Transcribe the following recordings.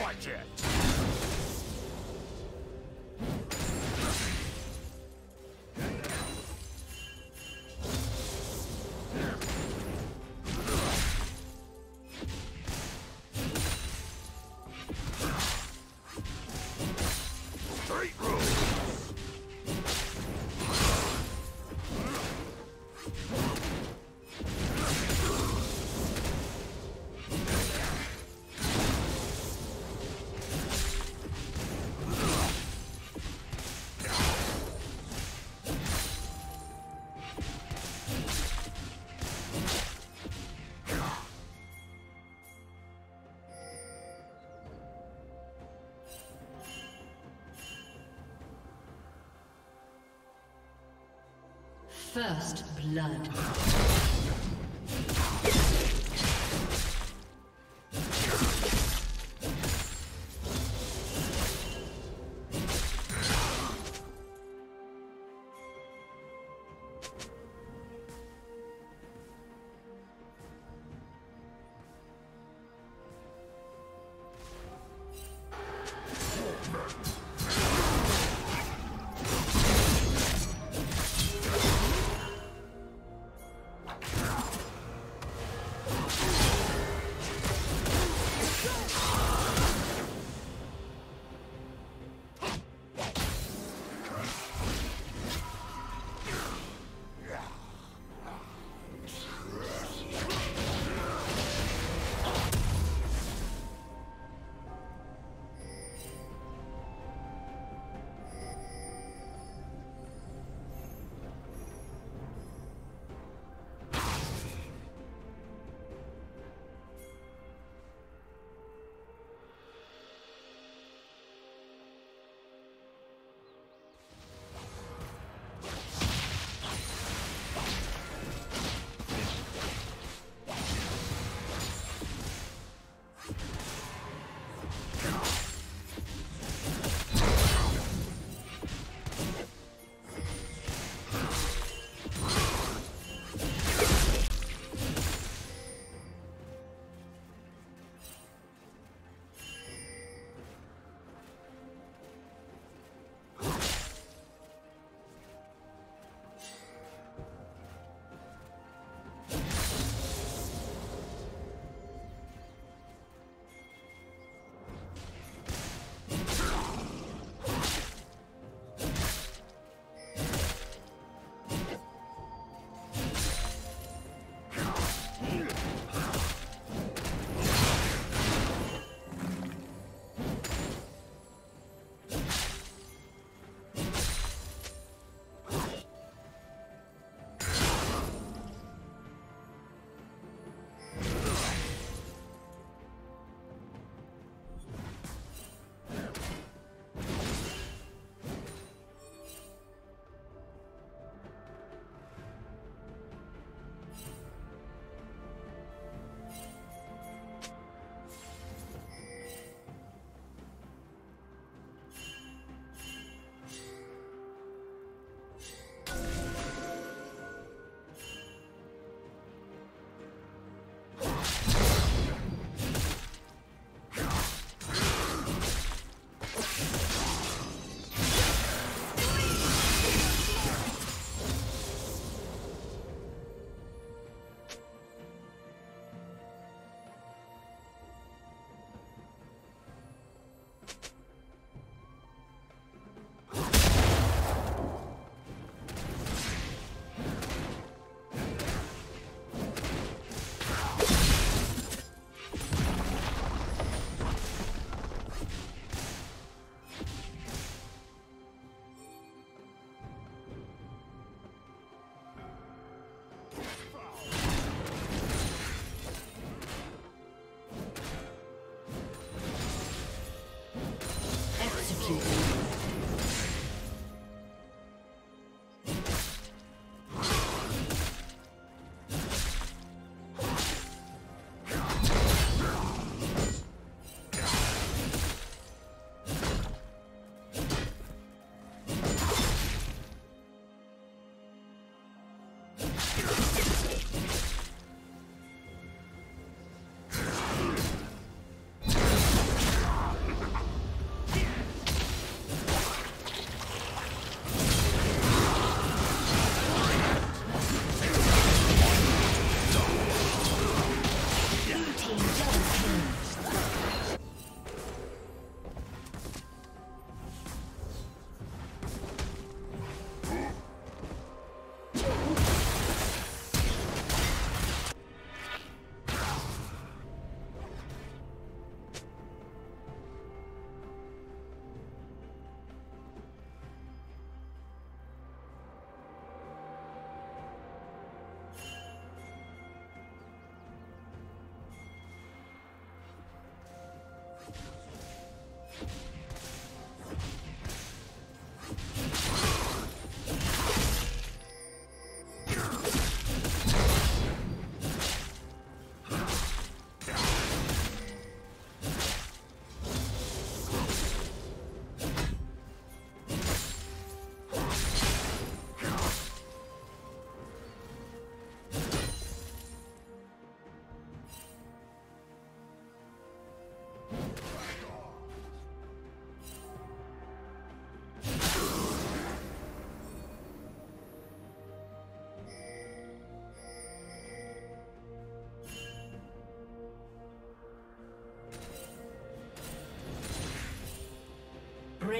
Watch it! First blood. Executed.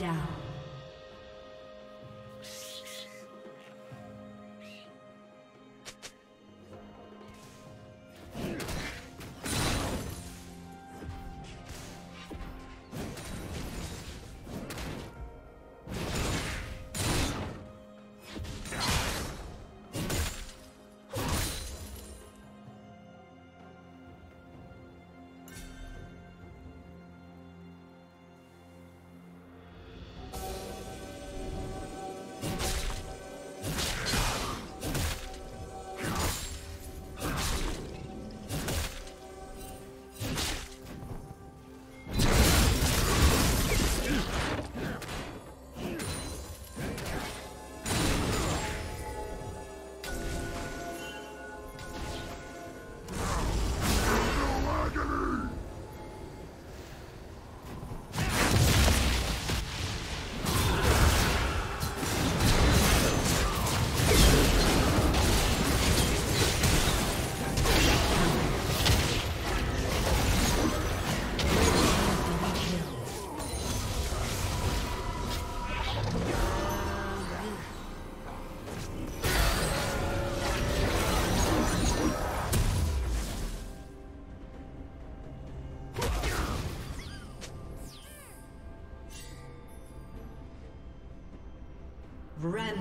Down.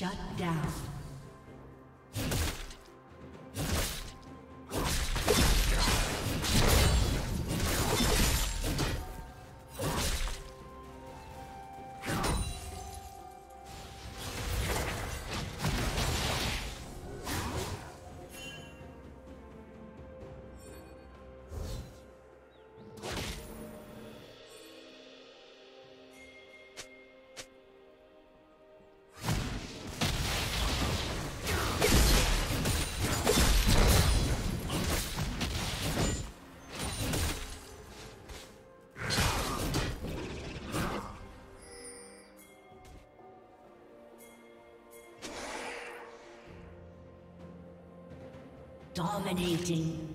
Shut down. Dominating.